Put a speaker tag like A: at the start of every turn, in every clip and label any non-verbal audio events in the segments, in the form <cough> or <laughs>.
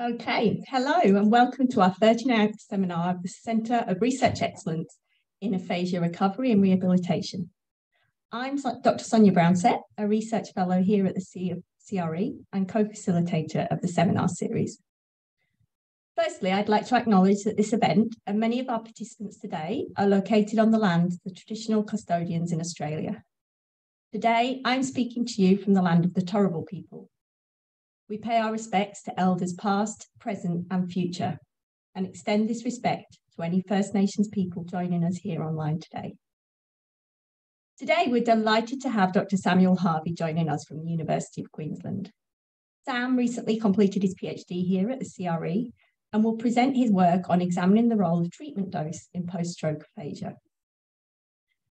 A: Okay, hello and welcome to our 39th seminar of the Centre of Research Excellence in Aphasia Recovery and Rehabilitation. I'm Dr. Sonia Brownsett, a research fellow here at the CRE and co-facilitator of the seminar series. Firstly, I'd like to acknowledge that this event and many of our participants today are located on the land of the traditional custodians in Australia. Today, I'm speaking to you from the land of the Turrbal people. We pay our respects to elders past, present, and future, and extend this respect to any First Nations people joining us here online today. Today, we're delighted to have Dr. Samuel Harvey joining us from the University of Queensland. Sam recently completed his PhD here at the CRE and will present his work on examining the role of treatment dose in post-stroke aphasia.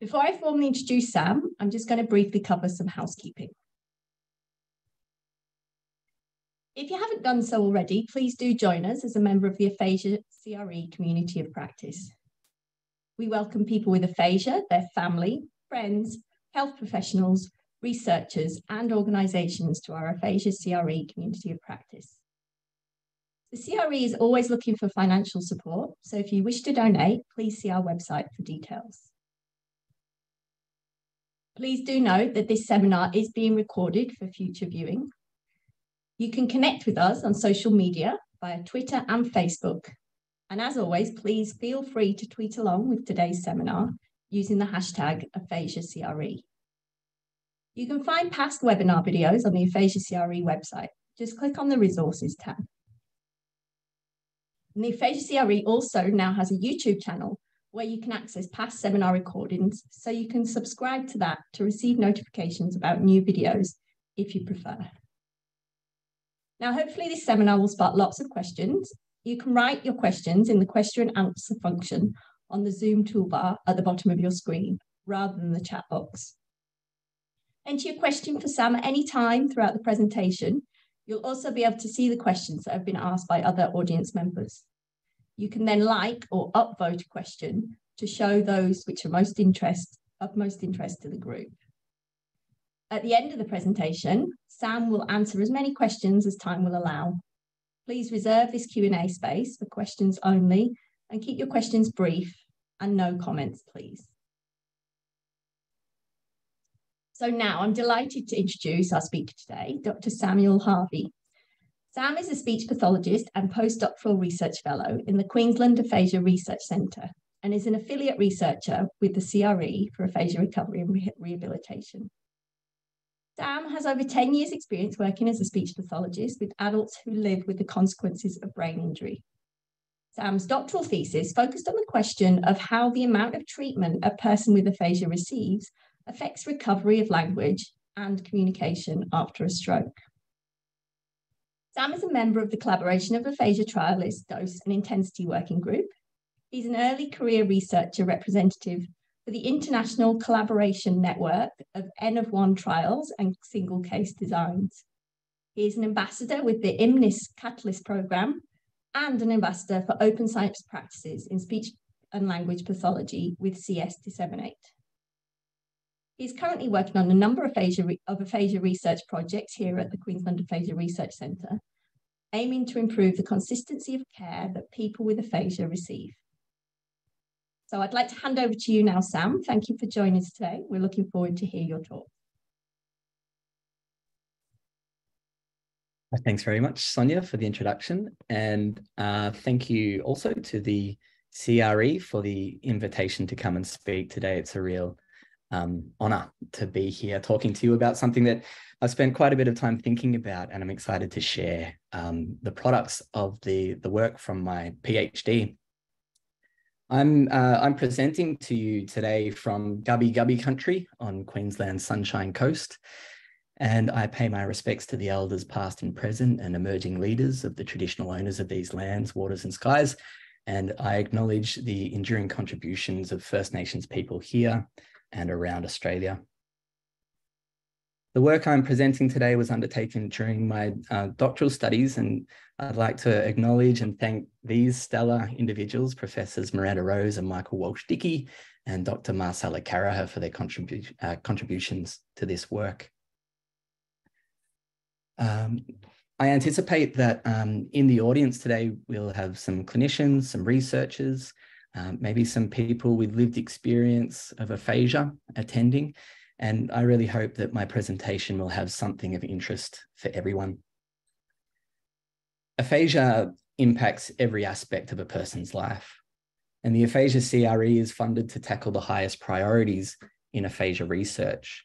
A: Before I formally introduce Sam, I'm just going to briefly cover some housekeeping. If you haven't done so already, please do join us as a member of the Aphasia CRE community of practice. We welcome people with aphasia, their family, friends, health professionals, researchers, and organisations to our Aphasia CRE community of practice. The CRE is always looking for financial support, so if you wish to donate, please see our website for details. Please do note that this seminar is being recorded for future viewing. You can connect with us on social media via Twitter and Facebook. And as always, please feel free to tweet along with today's seminar using the hashtag AphasiaCRE. You can find past webinar videos on the Aphasia CRE website. Just click on the resources tab. And the Aphasia CRE also now has a YouTube channel where you can access past seminar recordings, so you can subscribe to that to receive notifications about new videos if you prefer. Now, hopefully this seminar will spark lots of questions. You can write your questions in the question and answer function on the Zoom toolbar at the bottom of your screen, rather than the chat box. Enter your question for Sam at any time throughout the presentation, You'll also be able to see the questions that have been asked by other audience members. You can then like or upvote a question to show those which are most interest, of most interest to the group. At the end of the presentation, Sam will answer as many questions as time will allow. Please reserve this Q&A space for questions only and keep your questions brief and no comments, please. So now I'm delighted to introduce our speaker today, Dr. Samuel Harvey. Sam is a speech pathologist and postdoctoral research fellow in the Queensland Aphasia Research Centre and is an affiliate researcher with the CRE for aphasia recovery and rehabilitation. Sam has over 10 years experience working as a speech pathologist with adults who live with the consequences of brain injury. Sam's doctoral thesis focused on the question of how the amount of treatment a person with aphasia receives affects recovery of language and communication after a stroke. Sam is a member of the collaboration of aphasia trialist dose and intensity working group. He's an early career researcher representative for the International Collaboration Network of N of one trials and single case designs. He is an ambassador with the IMNIS Catalyst program and an ambassador for open science practices in speech and language pathology with CSDisseminate. He's currently working on a number of aphasia, of aphasia research projects here at the Queensland Aphasia Research Centre, aiming to improve the consistency of care that people with aphasia receive. So I'd like to hand over to you now, Sam. Thank you for joining us today. We're looking forward to hear your talk.
B: Thanks very much, Sonia, for the introduction. And uh, thank you also to the CRE for the invitation to come and speak today. It's a real um, honor to be here talking to you about something that I've spent quite a bit of time thinking about, and I'm excited to share um, the products of the, the work from my PhD. I'm, uh, I'm presenting to you today from Gubbi Gubbi country on Queensland's Sunshine Coast, and I pay my respects to the elders past and present and emerging leaders of the traditional owners of these lands, waters and skies, and I acknowledge the enduring contributions of First Nations people here and around Australia. The work I'm presenting today was undertaken during my uh, doctoral studies, and I'd like to acknowledge and thank these stellar individuals, Professors Miranda Rose and Michael Walsh-Dickey, and Dr. Marcella Carragher for their contribu uh, contributions to this work. Um, I anticipate that um, in the audience today, we'll have some clinicians, some researchers, um, maybe some people with lived experience of aphasia attending. And I really hope that my presentation will have something of interest for everyone. Aphasia impacts every aspect of a person's life. And the aphasia CRE is funded to tackle the highest priorities in aphasia research.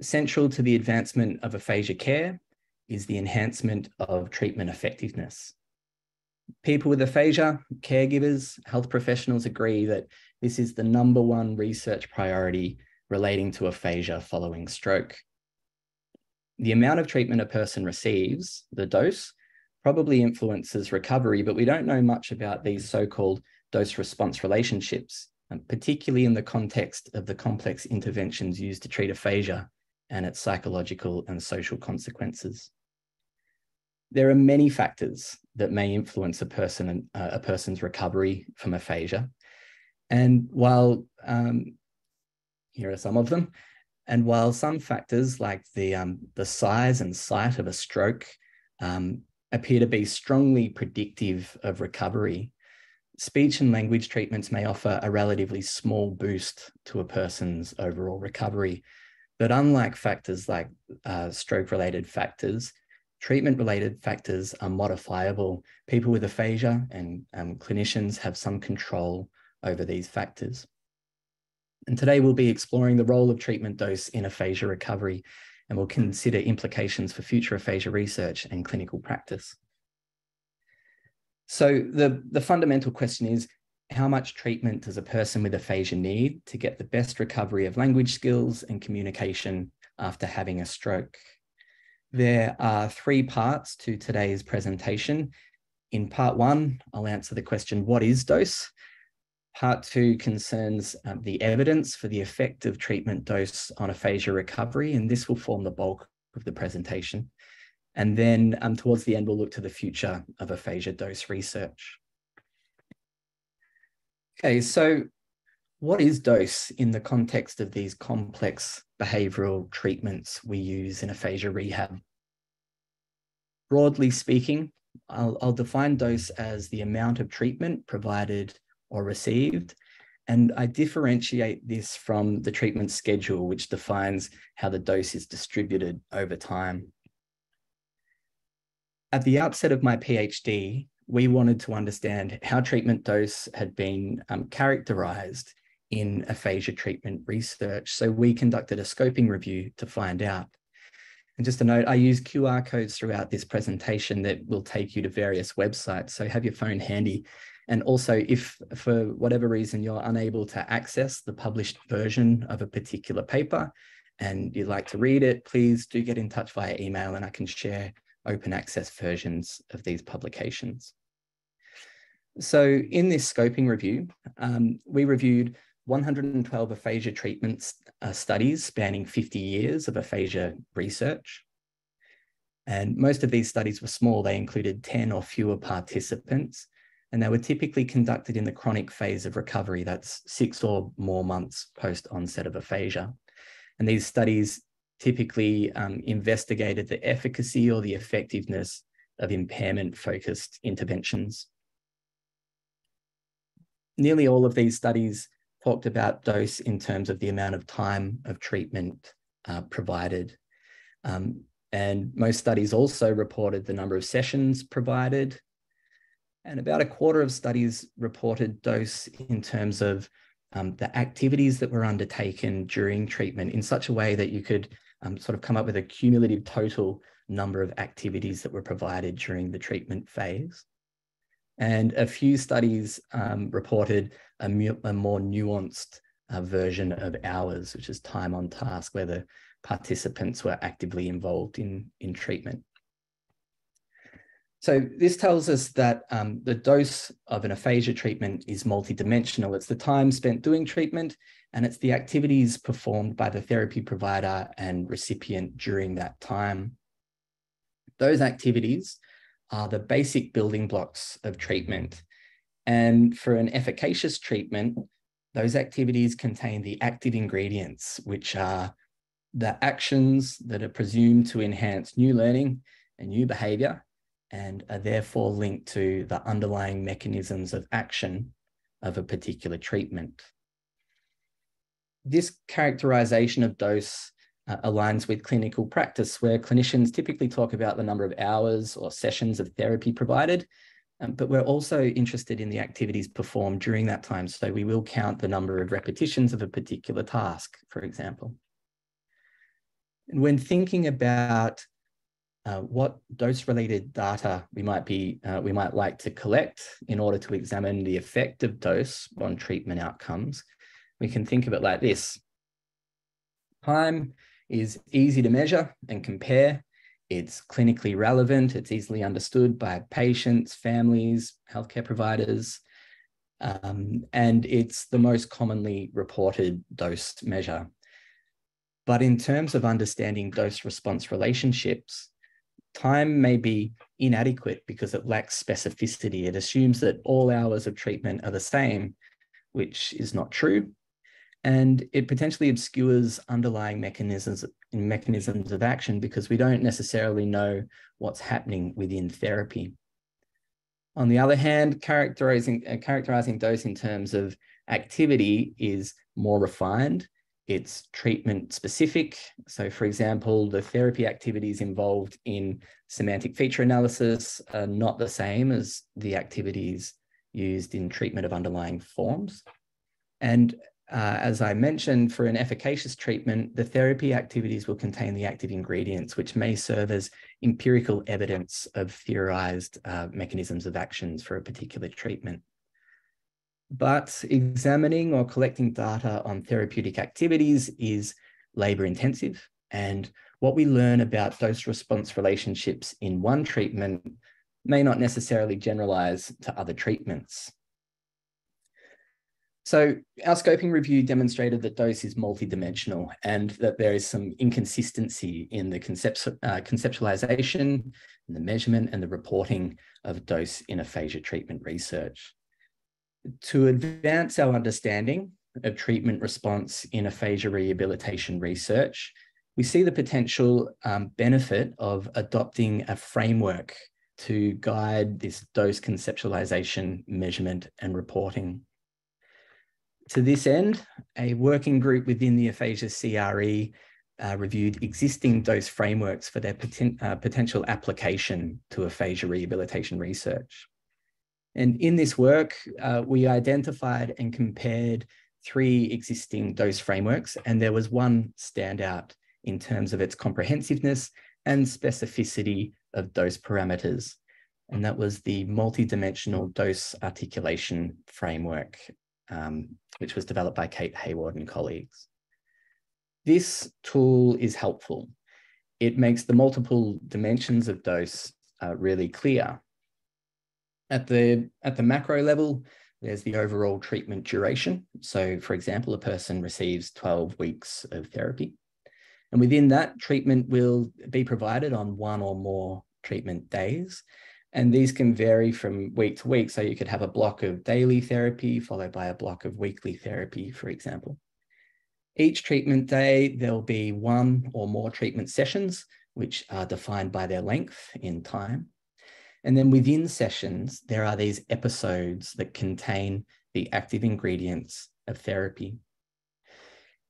B: Central to the advancement of aphasia care is the enhancement of treatment effectiveness. People with aphasia, caregivers, health professionals agree that this is the number one research priority relating to aphasia following stroke. The amount of treatment a person receives, the dose, probably influences recovery, but we don't know much about these so-called dose-response relationships, particularly in the context of the complex interventions used to treat aphasia and its psychological and social consequences. There are many factors that may influence a person uh, a person's recovery from aphasia, and while um, here are some of them, and while some factors like the um, the size and site of a stroke um, appear to be strongly predictive of recovery, speech and language treatments may offer a relatively small boost to a person's overall recovery. But unlike factors like uh, stroke related factors, treatment related factors are modifiable. People with aphasia and um, clinicians have some control over these factors. And today we'll be exploring the role of treatment dose in aphasia recovery and we'll consider implications for future aphasia research and clinical practice. So the, the fundamental question is, how much treatment does a person with aphasia need to get the best recovery of language skills and communication after having a stroke? There are three parts to today's presentation. In part one, I'll answer the question, what is dose? Part two concerns um, the evidence for the effect of treatment dose on aphasia recovery, and this will form the bulk of the presentation. And then um, towards the end, we'll look to the future of aphasia dose research. Okay, so what is dose in the context of these complex behavioral treatments we use in aphasia rehab? Broadly speaking, I'll, I'll define dose as the amount of treatment provided or received. And I differentiate this from the treatment schedule, which defines how the dose is distributed over time. At the outset of my PhD, we wanted to understand how treatment dose had been um, characterized in aphasia treatment research. So we conducted a scoping review to find out. And just a note, I use QR codes throughout this presentation that will take you to various websites. So have your phone handy and also if for whatever reason you're unable to access the published version of a particular paper and you'd like to read it, please do get in touch via email and I can share open access versions of these publications. So in this scoping review, um, we reviewed 112 aphasia treatment uh, studies spanning 50 years of aphasia research. And most of these studies were small. They included 10 or fewer participants and they were typically conducted in the chronic phase of recovery, that's six or more months post onset of aphasia. And these studies typically um, investigated the efficacy or the effectiveness of impairment focused interventions. Nearly all of these studies talked about dose in terms of the amount of time of treatment uh, provided. Um, and most studies also reported the number of sessions provided, and about a quarter of studies reported dose in terms of um, the activities that were undertaken during treatment in such a way that you could um, sort of come up with a cumulative total number of activities that were provided during the treatment phase. And a few studies um, reported a, a, more nuanced uh, version of hours, which is time on task, where the participants were actively involved in, in treatment. So this tells us that um, the dose of an aphasia treatment is multidimensional. It's the time spent doing treatment and it's the activities performed by the therapy provider and recipient during that time. Those activities are the basic building blocks of treatment. And for an efficacious treatment, those activities contain the active ingredients, which are the actions that are presumed to enhance new learning and new behavior and are therefore linked to the underlying mechanisms of action of a particular treatment. This characterization of dose uh, aligns with clinical practice, where clinicians typically talk about the number of hours or sessions of therapy provided, um, but we're also interested in the activities performed during that time. So we will count the number of repetitions of a particular task, for example. And when thinking about uh, what dose-related data we might be uh, we might like to collect in order to examine the effect of dose on treatment outcomes, we can think of it like this. Time is easy to measure and compare. It's clinically relevant. It's easily understood by patients, families, healthcare providers, um, and it's the most commonly reported dose measure. But in terms of understanding dose response relationships, time may be inadequate because it lacks specificity. It assumes that all hours of treatment are the same, which is not true. And it potentially obscures underlying mechanisms, mechanisms of action because we don't necessarily know what's happening within therapy. On the other hand, characterizing, uh, characterizing dose in terms of activity is more refined it's treatment specific. So, for example, the therapy activities involved in semantic feature analysis are not the same as the activities used in treatment of underlying forms. And uh, as I mentioned, for an efficacious treatment, the therapy activities will contain the active ingredients, which may serve as empirical evidence of theorized uh, mechanisms of actions for a particular treatment. But examining or collecting data on therapeutic activities is labor intensive. And what we learn about dose response relationships in one treatment may not necessarily generalize to other treatments. So our scoping review demonstrated that dose is multidimensional and that there is some inconsistency in the concept, uh, conceptualization, and the measurement and the reporting of dose in aphasia treatment research to advance our understanding of treatment response in aphasia rehabilitation research, we see the potential um, benefit of adopting a framework to guide this dose conceptualization, measurement, and reporting. To this end, a working group within the aphasia CRE uh, reviewed existing dose frameworks for their poten uh, potential application to aphasia rehabilitation research. And in this work, uh, we identified and compared three existing dose frameworks, and there was one standout in terms of its comprehensiveness and specificity of dose parameters. And that was the multidimensional dose articulation framework, um, which was developed by Kate Hayward and colleagues. This tool is helpful. It makes the multiple dimensions of dose uh, really clear at the, at the macro level, there's the overall treatment duration. So for example, a person receives 12 weeks of therapy. And within that, treatment will be provided on one or more treatment days. And these can vary from week to week. So you could have a block of daily therapy followed by a block of weekly therapy, for example. Each treatment day, there'll be one or more treatment sessions, which are defined by their length in time. And then within sessions, there are these episodes that contain the active ingredients of therapy.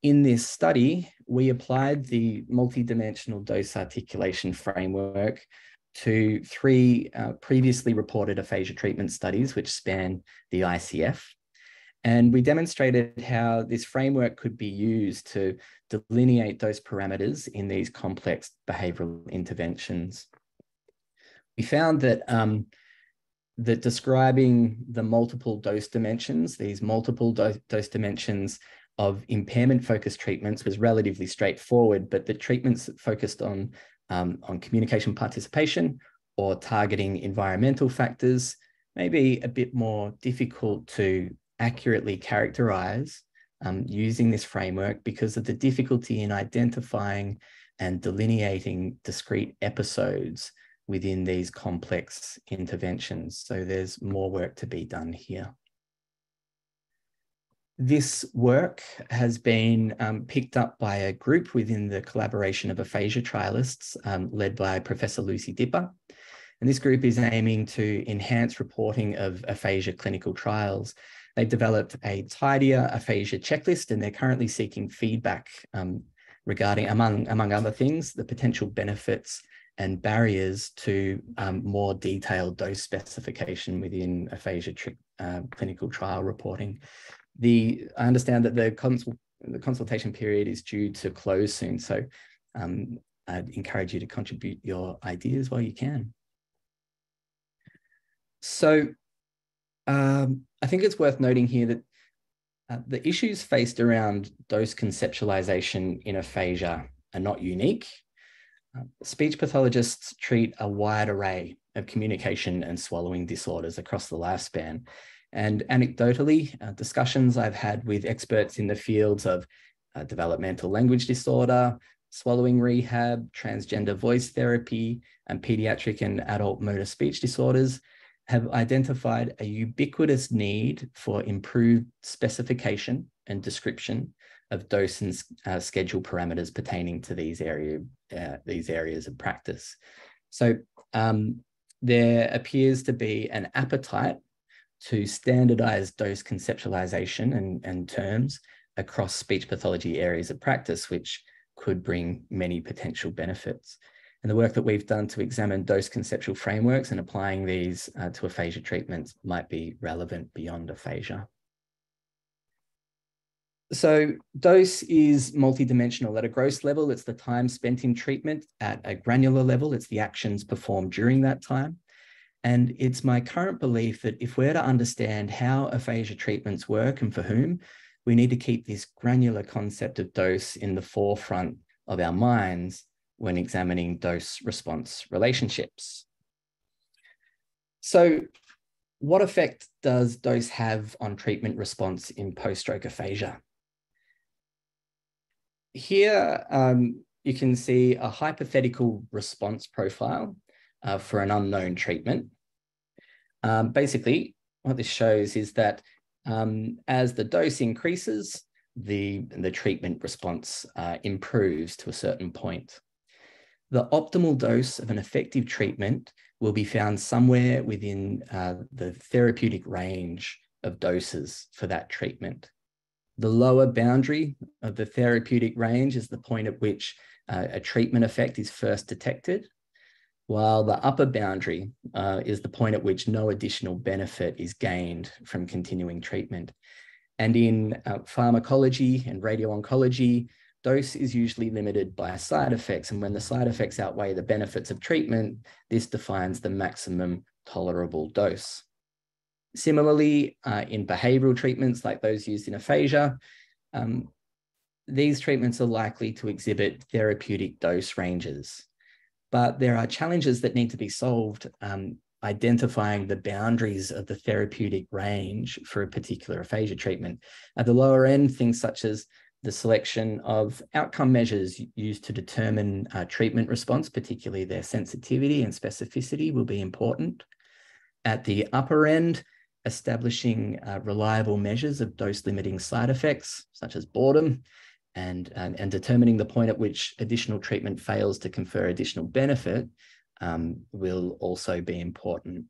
B: In this study, we applied the multidimensional dose articulation framework to three uh, previously reported aphasia treatment studies, which span the ICF. And we demonstrated how this framework could be used to delineate those parameters in these complex behavioral interventions we found that um, that describing the multiple dose dimensions, these multiple do dose dimensions of impairment focused treatments was relatively straightforward, but the treatments focused on, um, on communication participation or targeting environmental factors may be a bit more difficult to accurately characterize um, using this framework because of the difficulty in identifying and delineating discrete episodes within these complex interventions. So there's more work to be done here. this work has been um, picked up by a group within the collaboration of aphasia trialists um, led by Professor Lucy Dipper. And this group is aiming to enhance reporting of aphasia clinical trials. They've developed a TIDieR aphasia checklist and they're currently seeking feedback um, regarding, among, among other things, the potential benefits and barriers to um, more detailed dose specification within aphasia uh, clinical trial reporting the I understand that the, consul, the consultation period is due to close soon. So um, I'd encourage you to contribute your ideas while you can. So um, I think it's worth noting here that uh, the issues faced around dose conceptualization in aphasia are not unique. Speech pathologists treat a wide array of communication and swallowing disorders across the lifespan. And anecdotally, uh, discussions I've had with experts in the fields of uh, developmental language disorder, swallowing rehab, transgender voice therapy, and pediatric and adult motor speech disorders have identified a ubiquitous need for improved specification and description of dose and uh, schedule parameters pertaining to these area uh, these areas of practice. So um, there appears to be an appetite to standardize dose conceptualization and, and terms across speech pathology areas of practice, which could bring many potential benefits. And the work that we've done to examine dose conceptual frameworks and applying these uh, to aphasia treatments might be relevant beyond aphasia. So dose is multidimensional. At a gross level, it's the time spent in treatment. At a granular level, it's the actions performed during that time. And it's my current belief that if we're to understand how aphasia treatments work and for whom, we need to keep this granular concept of dose in the forefront of our minds when examining dose response relationships. So, what effect does dose have on treatment response in post stroke aphasia? Here, um, you can see a hypothetical response profile uh, for an unknown treatment. Um, basically, what this shows is that um, as the dose increases, the, the treatment response uh, improves to a certain point. The optimal dose of an effective treatment will be found somewhere within uh, the therapeutic range of doses for that treatment. The lower boundary of the therapeutic range is the point at which uh, a treatment effect is first detected, while the upper boundary uh, is the point at which no additional benefit is gained from continuing treatment. And in uh, pharmacology and radio-oncology, dose is usually limited by side effects. And when the side effects outweigh the benefits of treatment, this defines the maximum tolerable dose. Similarly, uh, in behavioral treatments like those used in aphasia, um, these treatments are likely to exhibit therapeutic dose ranges but there are challenges that need to be solved um, identifying the boundaries of the therapeutic range for a particular aphasia treatment. At the lower end, things such as the selection of outcome measures used to determine uh, treatment response, particularly their sensitivity and specificity, will be important. At the upper end, establishing uh, reliable measures of dose limiting side effects, such as boredom, and, and, and determining the point at which additional treatment fails to confer additional benefit um, will also be important.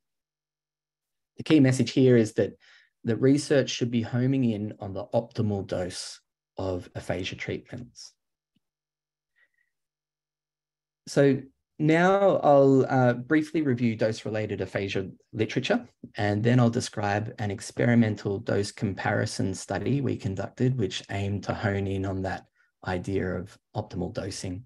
B: The key message here is that the research should be homing in on the optimal dose of aphasia treatments. So now I'll uh, briefly review dose-related aphasia literature, and then I'll describe an experimental dose comparison study we conducted, which aimed to hone in on that idea of optimal dosing.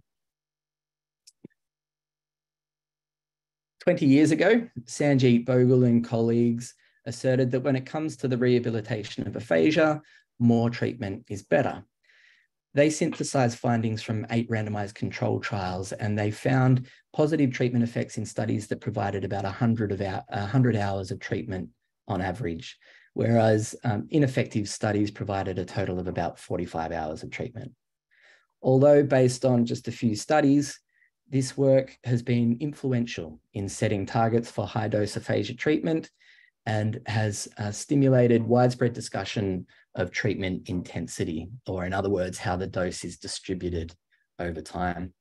B: 20 years ago, Sanjit Bhogal and colleagues asserted that when it comes to the rehabilitation of aphasia, more treatment is better. They synthesized findings from eight randomized control trials, and they found positive treatment effects in studies that provided about 100, of 100 hours of treatment on average, whereas um, ineffective studies provided a total of about 45 hours of treatment. Although based on just a few studies, this work has been influential in setting targets for high dose aphasia treatment and has uh, stimulated widespread discussion of treatment intensity, or in other words, how the dose is distributed over time.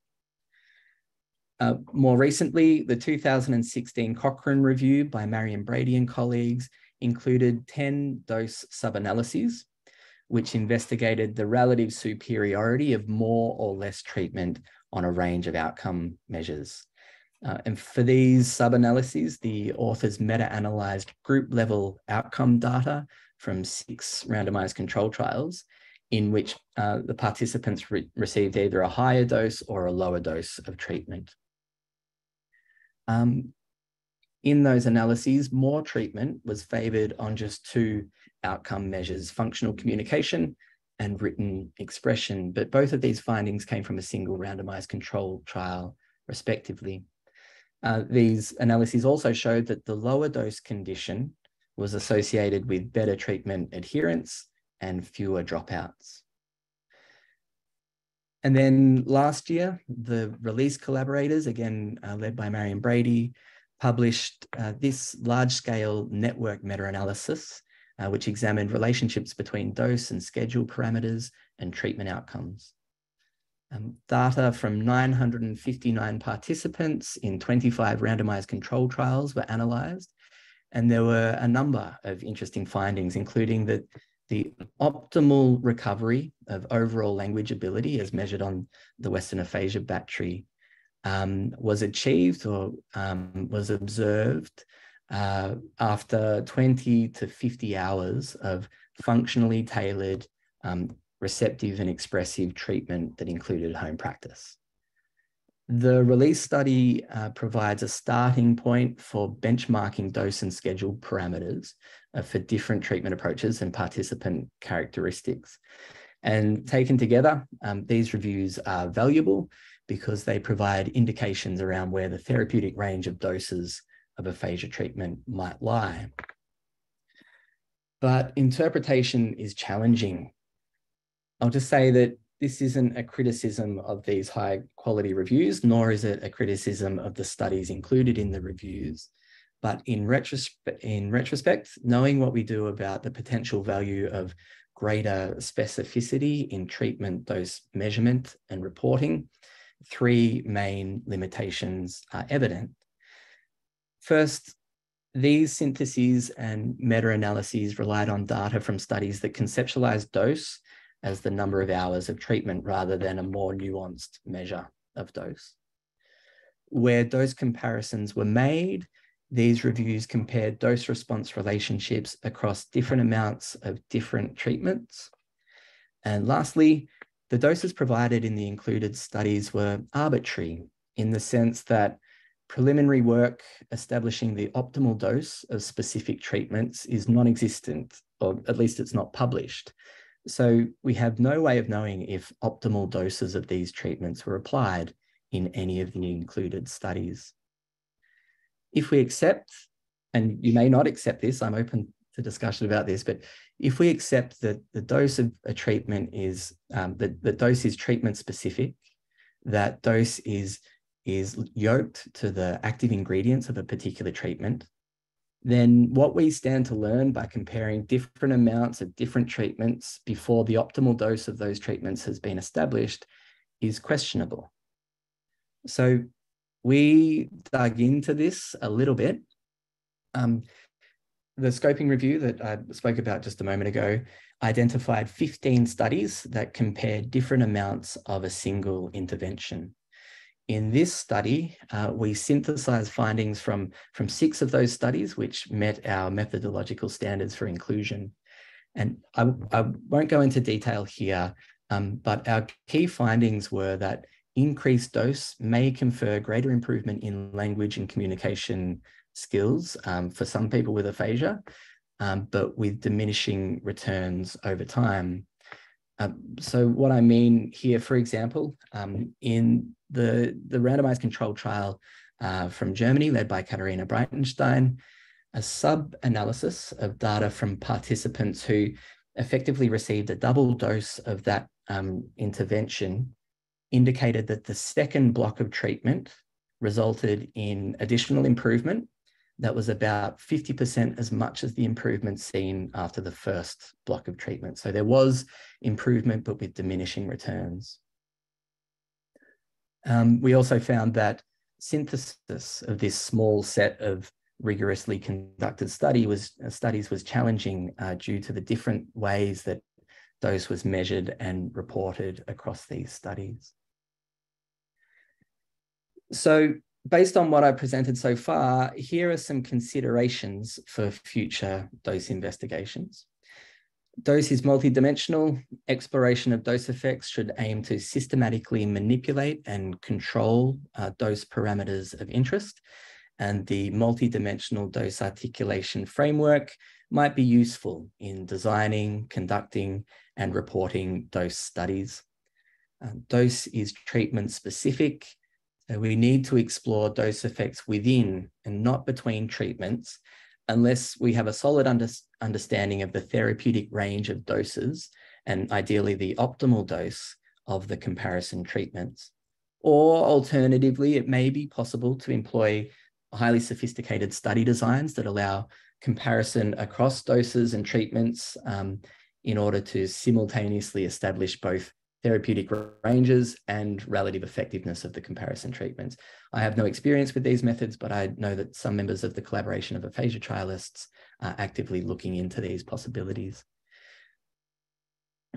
B: Uh, more recently, the 2016 Cochrane review by Marian Brady and colleagues included 10 dose sub-analyses, which investigated the relative superiority of more or less treatment on a range of outcome measures. Uh, and for these sub-analyses, the authors meta-analyzed group-level outcome data from six randomized control trials in which uh, the participants re received either a higher dose or a lower dose of treatment. Um, in those analyses, more treatment was favored on just two outcome measures, functional communication and written expression. But both of these findings came from a single randomized control trial, respectively. Uh, these analyses also showed that the lower dose condition was associated with better treatment adherence and fewer dropouts. And then last year, the release collaborators, again uh, led by Marian Brady, published uh, this large-scale network meta-analysis, uh, which examined relationships between dose and schedule parameters and treatment outcomes. Um, data from 959 participants in 25 randomized control trials were analysed, and there were a number of interesting findings, including that the optimal recovery of overall language ability as measured on the Western Aphasia Battery um, was achieved or um, was observed uh, after 20 to 50 hours of functionally tailored um, receptive and expressive treatment that included home practice. The release study uh, provides a starting point for benchmarking dose and schedule parameters uh, for different treatment approaches and participant characteristics. And taken together, um, these reviews are valuable because they provide indications around where the therapeutic range of doses of aphasia treatment might lie. But interpretation is challenging. I'll just say that this isn't a criticism of these high quality reviews, nor is it a criticism of the studies included in the reviews. But in, retrospe in retrospect, knowing what we do about the potential value of greater specificity in treatment dose measurement and reporting, three main limitations are evident. First, these syntheses and meta-analyses relied on data from studies that conceptualized dose as the number of hours of treatment rather than a more nuanced measure of dose. Where dose comparisons were made, these reviews compared dose response relationships across different amounts of different treatments. And lastly, the doses provided in the included studies were arbitrary in the sense that preliminary work establishing the optimal dose of specific treatments is non-existent, or at least it's not published. So we have no way of knowing if optimal doses of these treatments were applied in any of the included studies. If we accept, and you may not accept this, I'm open to discussion about this, but if we accept that the dose of a treatment is, um, the, the dose is treatment specific, that dose is, is yoked to the active ingredients of a particular treatment, then what we stand to learn by comparing different amounts of different treatments before the optimal dose of those treatments has been established is questionable. So we dug into this a little bit. Um, the scoping review that I spoke about just a moment ago identified 15 studies that compared different amounts of a single intervention. In this study, uh, we synthesized findings from, from six of those studies, which met our methodological standards for inclusion. And I, I won't go into detail here, um, but our key findings were that increased dose may confer greater improvement in language and communication skills um, for some people with aphasia, um, but with diminishing returns over time. Um, so what I mean here, for example, um, in the, the randomized controlled trial uh, from Germany led by Caterina Breitenstein, a sub-analysis of data from participants who effectively received a double dose of that um, intervention indicated that the second block of treatment resulted in additional improvement that was about 50% as much as the improvement seen after the first block of treatment. So there was improvement, but with diminishing returns. Um, we also found that synthesis of this small set of rigorously conducted study was uh, studies was challenging uh, due to the different ways that dose was measured and reported across these studies. So based on what I presented so far, here are some considerations for future dose investigations. Dose is multidimensional. Exploration of dose effects should aim to systematically manipulate and control uh, dose parameters of interest. And the multidimensional dose articulation framework might be useful in designing, conducting, and reporting dose studies. Uh, dose is treatment specific. We need to explore dose effects within and not between treatments unless we have a solid under, understanding of the therapeutic range of doses and ideally the optimal dose of the comparison treatments. Or alternatively, it may be possible to employ highly sophisticated study designs that allow comparison across doses and treatments um, in order to simultaneously establish both therapeutic ranges and relative effectiveness of the comparison treatments. I have no experience with these methods, but I know that some members of the collaboration of aphasia trialists are actively looking into these possibilities.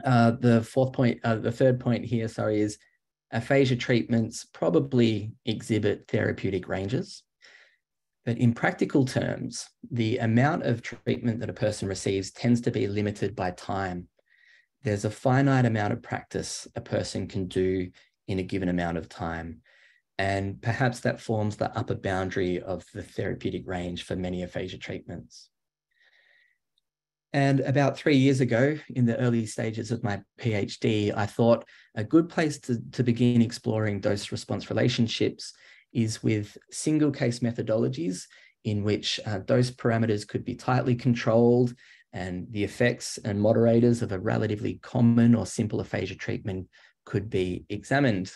B: Uh, the fourth point, uh, the third point here, sorry, is aphasia treatments probably exhibit therapeutic ranges. But in practical terms, the amount of treatment that a person receives tends to be limited by time there's a finite amount of practice a person can do in a given amount of time. And perhaps that forms the upper boundary of the therapeutic range for many aphasia treatments. And about three years ago, in the early stages of my PhD, I thought a good place to, to begin exploring dose response relationships is with single case methodologies in which uh, dose parameters could be tightly controlled and the effects and moderators of a relatively common or simple aphasia treatment could be examined.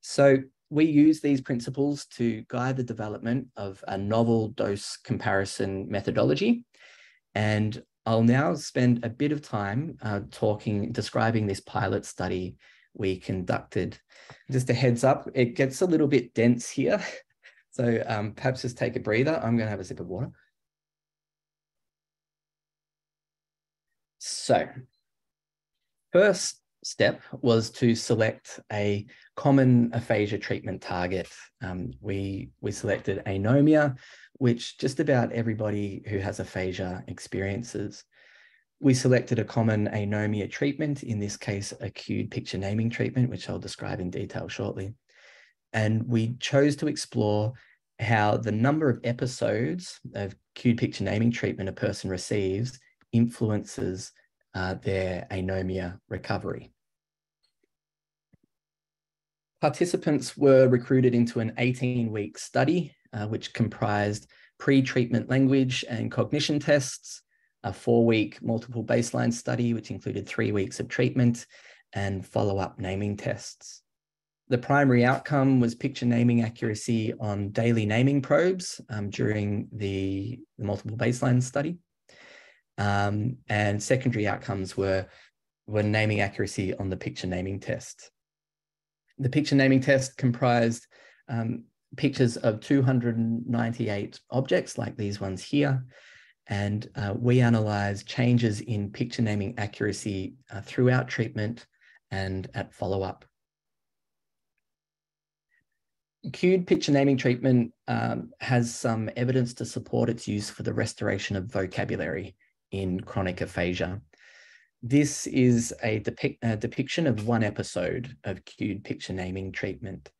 B: So we use these principles to guide the development of a novel dose comparison methodology. And I'll now spend a bit of time uh, talking, describing this pilot study we conducted. Just a heads up, it gets a little bit dense here. <laughs> So um, perhaps just take a breather. I'm going to have a sip of water. So first step was to select a common aphasia treatment target. Um, we, we selected anomia, which just about everybody who has aphasia experiences. We selected a common anomia treatment, in this case, a cued picture naming treatment, which I'll describe in detail shortly. And we chose to explore how the number of episodes of cued picture naming treatment a person receives influences uh, their anomia recovery. Participants were recruited into an 18-week study, uh, which comprised pre-treatment language and cognition tests, a four-week multiple baseline study, which included three weeks of treatment, and follow-up naming tests. The primary outcome was picture naming accuracy on daily naming probes um, during the, the multiple baseline study. Um, and secondary outcomes were, were naming accuracy on the picture naming test. The picture naming test comprised um, pictures of 298 objects like these ones here. And uh, we analyzed changes in picture naming accuracy uh, throughout treatment and at follow-up. Cued picture naming treatment um, has some evidence to support its use for the restoration of vocabulary in chronic aphasia. This is a, a depiction of one episode of cued picture naming treatment,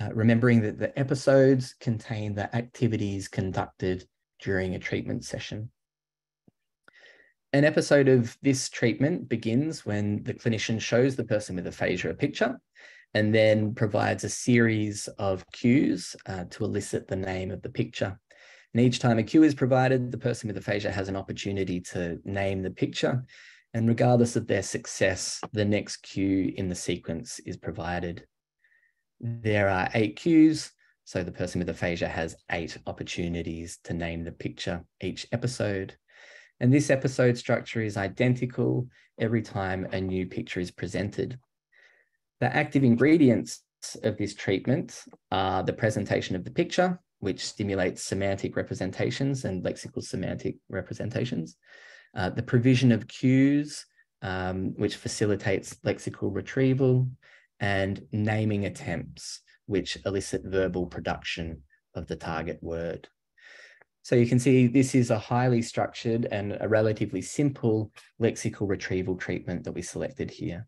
B: uh, remembering that the episodes contain the activities conducted during a treatment session. An episode of this treatment begins when the clinician shows the person with aphasia a picture and then provides a series of cues uh, to elicit the name of the picture. And each time a cue is provided, the person with aphasia has an opportunity to name the picture. And regardless of their success, the next cue in the sequence is provided. There are eight cues, So the person with aphasia has eight opportunities to name the picture each episode. And this episode structure is identical every time a new picture is presented. The active ingredients of this treatment are the presentation of the picture, which stimulates semantic representations and lexical semantic representations, uh, the provision of cues, um, which facilitates lexical retrieval, and naming attempts, which elicit verbal production of the target word. So you can see this is a highly structured and a relatively simple lexical retrieval treatment that we selected here.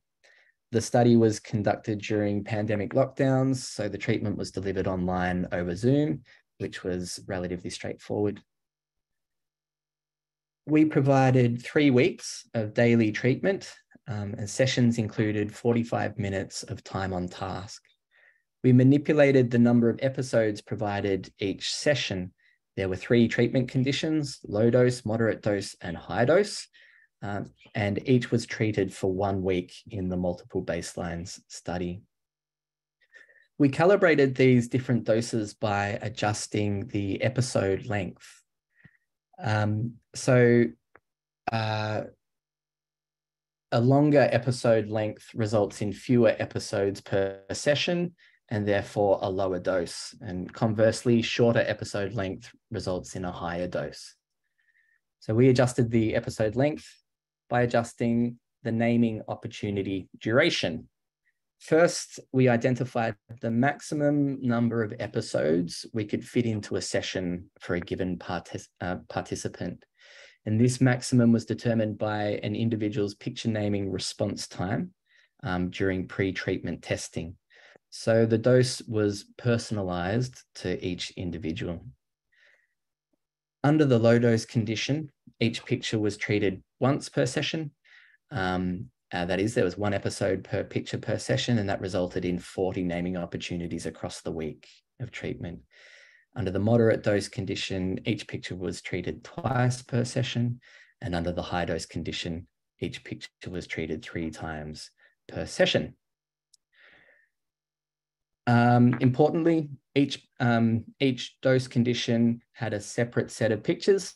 B: The study was conducted during pandemic lockdowns, so the treatment was delivered online over Zoom, which was relatively straightforward. We provided three weeks of daily treatment, um, and sessions included 45 minutes of time on task. We manipulated the number of episodes provided each session there were three treatment conditions, low dose, moderate dose, and high dose. Um, and each was treated for one week in the multiple baselines study. We calibrated these different doses by adjusting the episode length. Um, so uh, a longer episode length results in fewer episodes per session and therefore a lower dose. And conversely, shorter episode length results in a higher dose. So we adjusted the episode length by adjusting the naming opportunity duration. First, we identified the maximum number of episodes we could fit into a session for a given partic uh, participant. And this maximum was determined by an individual's picture naming response time um, during pre-treatment testing. So the dose was personalized to each individual. Under the low dose condition, each picture was treated once per session. Um, uh, that is, there was one episode per picture per session, and that resulted in 40 naming opportunities across the week of treatment. Under the moderate dose condition, each picture was treated twice per session, and under the high dose condition, each picture was treated three times per session. Um, importantly, each, um, each dose condition had a separate set of pictures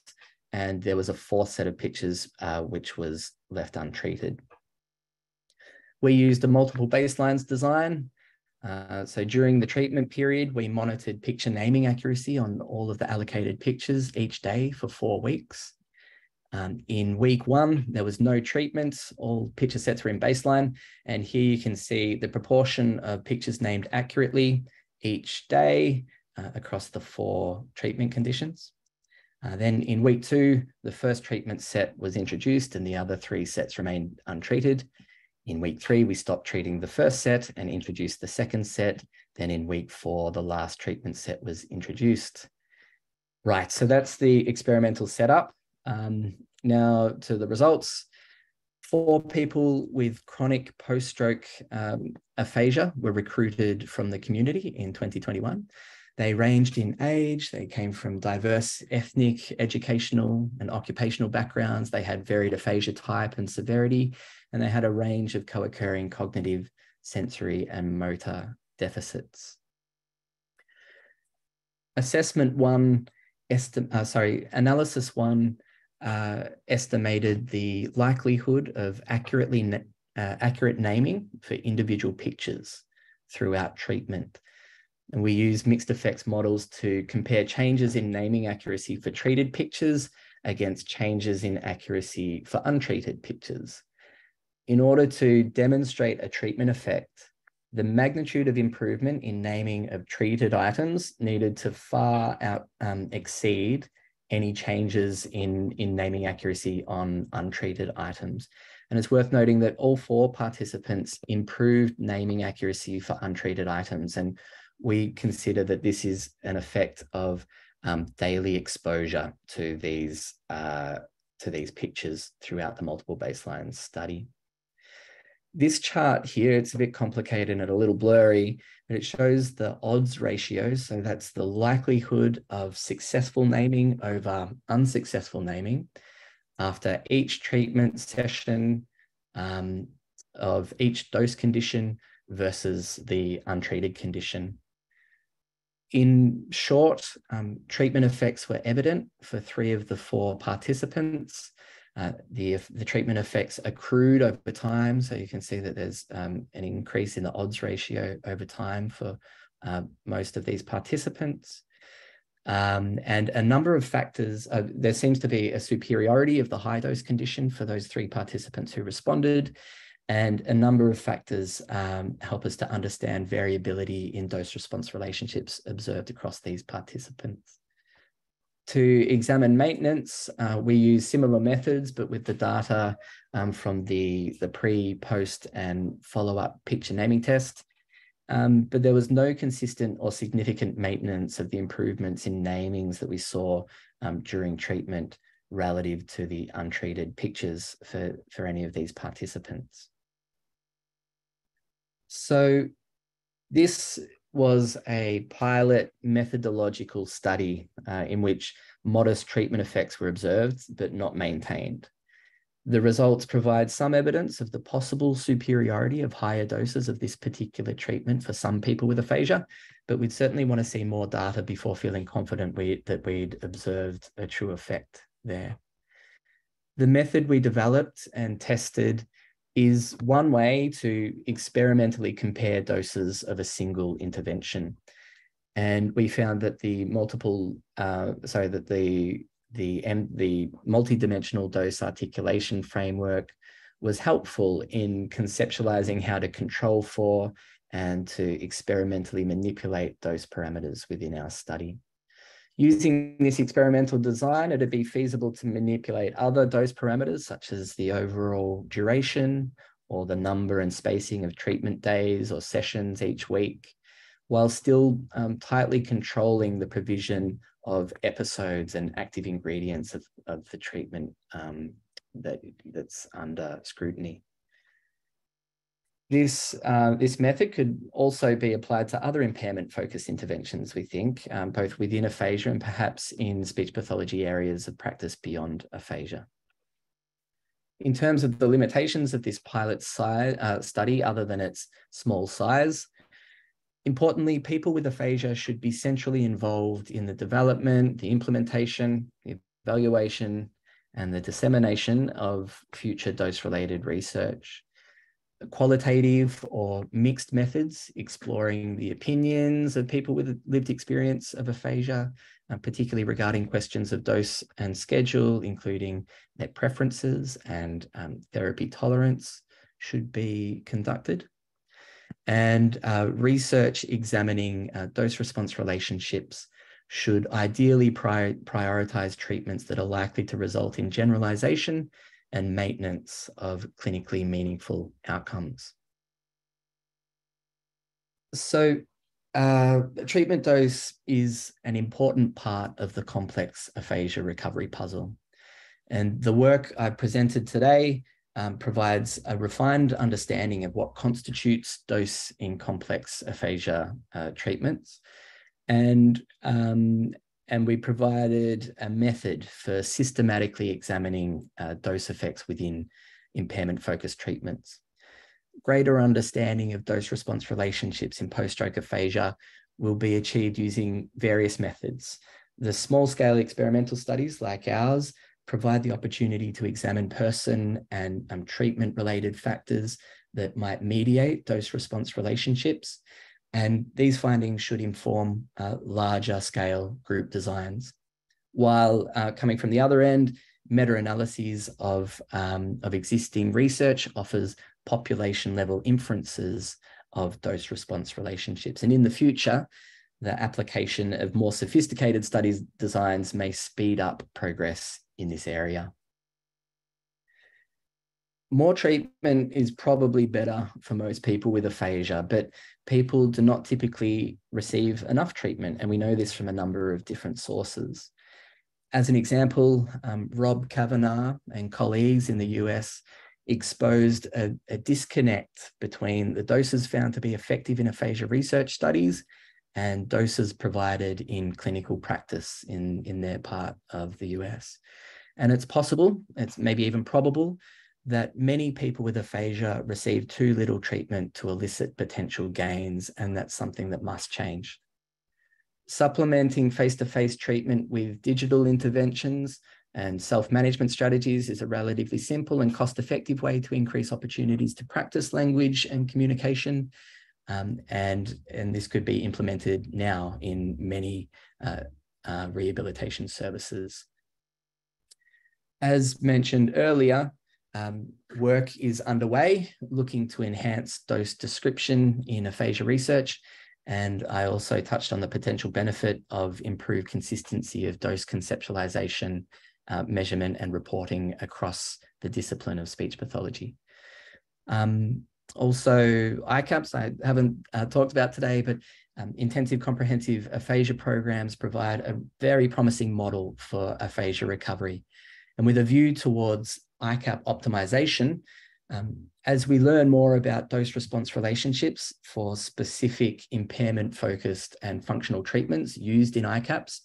B: and there was a fourth set of pictures uh, which was left untreated. We used a multiple baselines design. Uh, so during the treatment period, we monitored picture naming accuracy on all of the allocated pictures each day for four weeks. Um, in week one, there was no treatment. All picture sets were in baseline. And here you can see the proportion of pictures named accurately each day uh, across the four treatment conditions. Uh, then in week two, the first treatment set was introduced and the other three sets remained untreated. In week three, we stopped treating the first set and introduced the second set. Then in week four, the last treatment set was introduced. Right, so that's the experimental setup. Um, now to the results. Four people with chronic post-stroke um, aphasia were recruited from the community in 2021. They ranged in age, they came from diverse ethnic, educational, and occupational backgrounds. They had varied aphasia type and severity, and they had a range of co-occurring cognitive, sensory, and motor deficits. Assessment one, uh, sorry, analysis one uh, estimated the likelihood of accurately uh, accurate naming for individual pictures throughout treatment. And we use mixed effects models to compare changes in naming accuracy for treated pictures against changes in accuracy for untreated pictures. In order to demonstrate a treatment effect, the magnitude of improvement in naming of treated items needed to far out um, exceed any changes in, in naming accuracy on untreated items. And it's worth noting that all four participants improved naming accuracy for untreated items. And we consider that this is an effect of um, daily exposure to these, uh, to these pictures throughout the multiple baselines study. This chart here, it's a bit complicated and a little blurry, but it shows the odds ratio. So that's the likelihood of successful naming over unsuccessful naming after each treatment session um, of each dose condition versus the untreated condition. in short, um, treatment effects were evident for three of the four participants. Uh, the, the treatment effects accrued over time. So you can see that there's um, an increase in the odds ratio over time for uh, most of these participants. Um, and a number of factors, uh, there seems to be a superiority of the high dose condition for those three participants who responded. And a number of factors um, help us to understand variability in dose response relationships observed across these participants. To examine maintenance, uh, we use similar methods, but with the data um, from the, the pre, post, and follow-up picture naming test. Um, but there was no consistent or significant maintenance of the improvements in namings that we saw um, during treatment relative to the untreated pictures for, for any of these participants. So this was a pilot methodological study uh, in which modest treatment effects were observed but not maintained. The results provide some evidence of the possible superiority of higher doses of this particular treatment for some people with aphasia, but we'd certainly want to see more data before feeling confident we, that we'd observed a true effect there. The method we developed and tested is one way to experimentally compare doses of a single intervention. And we found that the multiple, uh, sorry, that the the the multidimensional dose articulation framework was helpful in conceptualizing how to control for and to experimentally manipulate dose parameters within our study. Using this experimental design, it'd be feasible to manipulate other dose parameters such as the overall duration or the number and spacing of treatment days or sessions each week, while still um, tightly controlling the provision of episodes and active ingredients of, of the treatment um, that, that's under scrutiny. This, uh, this method could also be applied to other impairment-focused interventions, we think, um, both within aphasia and perhaps in speech pathology areas of practice beyond aphasia. In terms of the limitations of this pilot uh, study, other than its small size, importantly, people with aphasia should be centrally involved in the development, the implementation, the evaluation, and the dissemination of future dose-related research qualitative or mixed methods, exploring the opinions of people with lived experience of aphasia, uh, particularly regarding questions of dose and schedule, including net preferences and um, therapy tolerance should be conducted. And uh, research examining uh, dose response relationships should ideally pri prioritize treatments that are likely to result in generalization and maintenance of clinically meaningful outcomes. So uh, treatment dose is an important part of the complex aphasia recovery puzzle. And the work I presented today um, provides a refined understanding of what constitutes dose in complex aphasia uh, treatments and um, and we provided a method for systematically examining uh, dose effects within impairment focused treatments. Greater understanding of dose response relationships in post stroke aphasia will be achieved using various methods. The small scale experimental studies like ours provide the opportunity to examine person and um, treatment related factors that might mediate dose response relationships and these findings should inform uh, larger scale group designs. While uh, coming from the other end, meta-analyses of, um, of existing research offers population level inferences of dose response relationships. And in the future, the application of more sophisticated studies designs may speed up progress in this area more treatment is probably better for most people with aphasia, but people do not typically receive enough treatment. And we know this from a number of different sources. As an example, um, Rob Cavanaugh and colleagues in the US exposed a, a, disconnect between the doses found to be effective in aphasia research studies and doses provided in clinical practice in, in their part of the US. And it's possible, it's maybe even probable, that many people with aphasia receive too little treatment to elicit potential gains, and that's something that must change. supplementing face-to-face treatment with digital interventions and self-management strategies is a relatively simple and cost-effective way to increase opportunities to practice language and communication. Um, and, and this could be implemented now in many uh, uh, rehabilitation services. As mentioned earlier, um, work is underway looking to enhance dose description in aphasia research. And I also touched on the potential benefit of improved consistency of dose conceptualization, uh, measurement, and reporting across the discipline of speech pathology. Um, also, ICAPS, I haven't uh, talked about today, but um, intensive comprehensive aphasia programs provide a very promising model for aphasia recovery. And with a view towards ICAP optimization, um, as we learn more about dose response relationships for specific impairment focused and functional treatments used in ICAPS,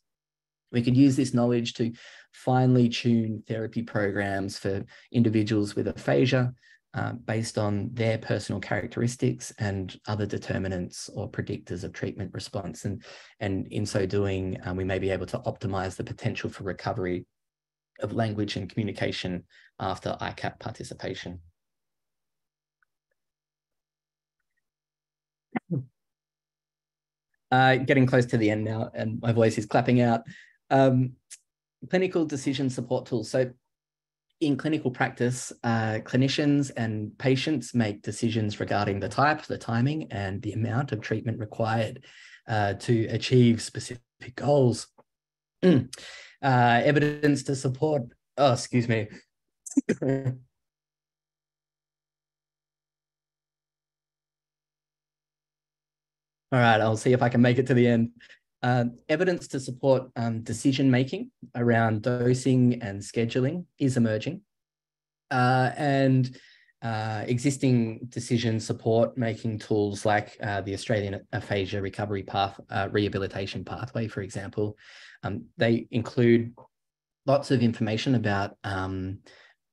B: we could use this knowledge to finely tune therapy programs for individuals with aphasia uh, based on their personal characteristics and other determinants or predictors of treatment response. And, and in so doing, um, we may be able to optimize the potential for recovery of language and communication after ICAP participation. Uh, getting close to the end now, and my voice is clapping out. Um, clinical decision support tools. So in clinical practice, uh, clinicians and patients make decisions regarding the type, the timing, and the amount of treatment required uh, to achieve specific goals. <clears throat> uh, evidence to support, oh, excuse me. <laughs> All right, I'll see if I can make it to the end. Uh, evidence to support um, decision making around dosing and scheduling is emerging. Uh, and uh, existing decision support making tools like uh, the Australian Aphasia Recovery Path uh, Rehabilitation Pathway, for example, um, they include lots of information about um,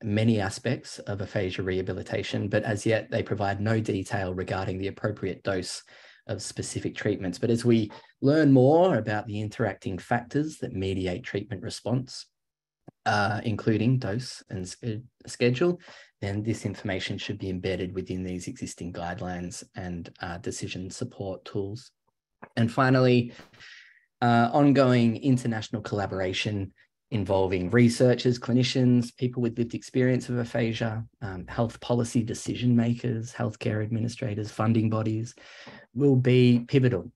B: many aspects of aphasia rehabilitation, but as yet they provide no detail regarding the appropriate dose of specific treatments. But as we learn more about the interacting factors that mediate treatment response, uh, including dose and schedule, then this information should be embedded within these existing guidelines and uh, decision support tools. And finally, uh, ongoing international collaboration involving researchers, clinicians, people with lived experience of aphasia, um, health policy decision makers, healthcare administrators, funding bodies, will be pivotal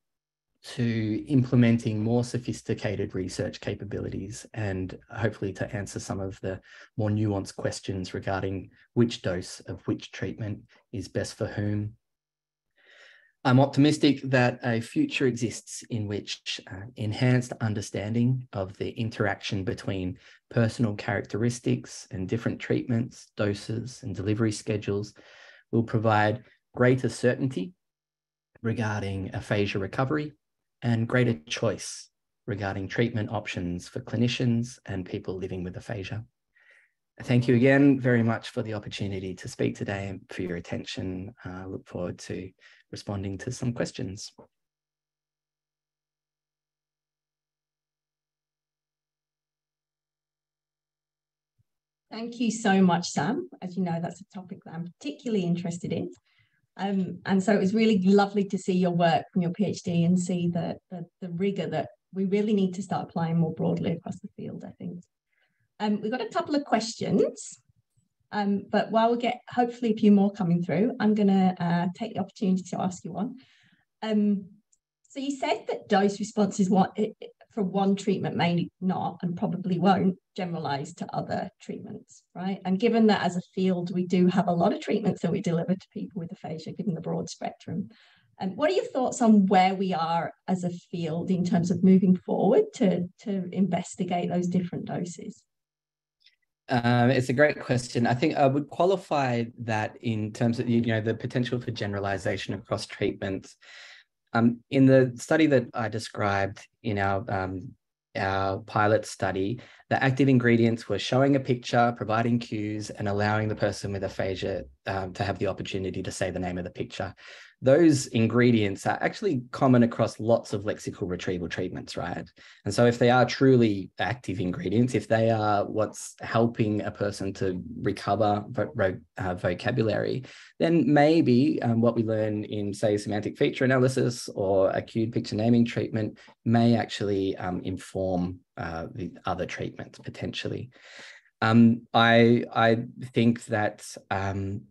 B: to implementing more sophisticated research capabilities and hopefully to answer some of the more nuanced questions regarding which dose of which treatment is best for whom. I'm optimistic that a future exists in which uh, enhanced understanding of the interaction between personal characteristics and different treatments, doses, and delivery schedules will provide greater certainty regarding aphasia recovery and greater choice regarding treatment options for clinicians and people living with aphasia. Thank you again very much for the opportunity to speak today and for your attention. I uh, look forward to responding to some questions.
A: Thank you so much, Sam. As you know, that's a topic that I'm particularly interested in. Um, and so it was really lovely to see your work from your PhD and see the, the, the rigor that we really need to start applying more broadly across the field, I think. Um, we've got a couple of questions. Um, but while we get hopefully a few more coming through, I'm going to uh, take the opportunity to ask you one. Um, so you said that dose response is what it, for one treatment may not and probably won't generalize to other treatments, right? And given that as a field, we do have a lot of treatments that we deliver to people with aphasia, given the broad spectrum. And um, what are your thoughts on where we are as a field in terms of moving forward to, to investigate those different doses?
B: Um, it's a great question. I think I would qualify that in terms of you know the potential for generalization across treatments. Um, in the study that I described in our um, our pilot study, the active ingredients were showing a picture, providing cues, and allowing the person with aphasia um, to have the opportunity to say the name of the picture. Those ingredients are actually common across lots of lexical retrieval treatments, right? And so if they are truly active ingredients, if they are what's helping a person to recover vo- uh, vocabulary, then maybe um, what we learn in, say, semantic feature analysis or a cued picture naming treatment may actually um, inform uh, the other treatments potentially. Um, I I think that um,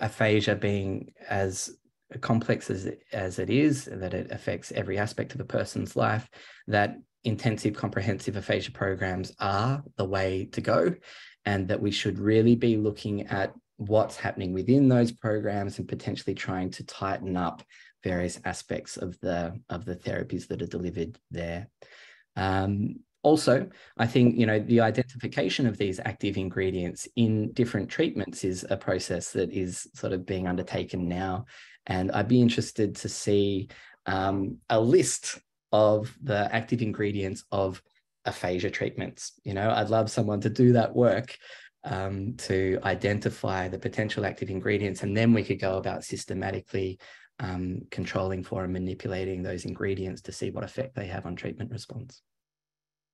B: aphasia being as complex as it, as it is, that it affects every aspect of a person's life, that intensive comprehensive aphasia programs are the way to go, and that we should really be looking at what's happening within those programs and potentially trying to tighten up various aspects of the of the therapies that are delivered there. Um, also, I think you know the identification of these active ingredients in different treatments is a process that is sort of being undertaken now, and I'd be interested to see um, a list of the active ingredients of aphasia treatments. You know, I'd love someone to do that work um, to identify the potential active ingredients, and then we could go about systematically um, controlling for and manipulating those ingredients to see what effect they have on treatment response.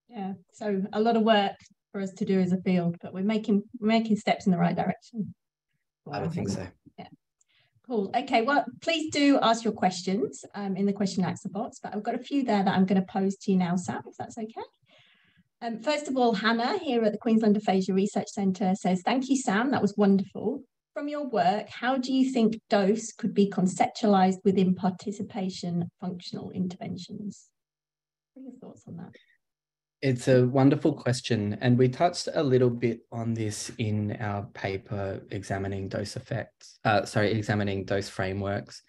A: Yeah, so a lot of work for us to do as a field, but we're making we're making steps in the right direction.
B: I would think so.
A: Cool. Okay. Well, please do ask your questions um, in the question answer box, but I've got a few there that I'm going to pose to you now, Sam, if that's okay. Um, first of all, Hannah here at the Queensland Aphasia Research Centre says, thank you, Sam. That was wonderful. From your work, how do you think dose could be conceptualised within participation functional interventions? What are your thoughts on that?
B: It's a wonderful question. And we touched a little bit on this in our paper examining dose effects, uh, sorry, examining dose frameworks.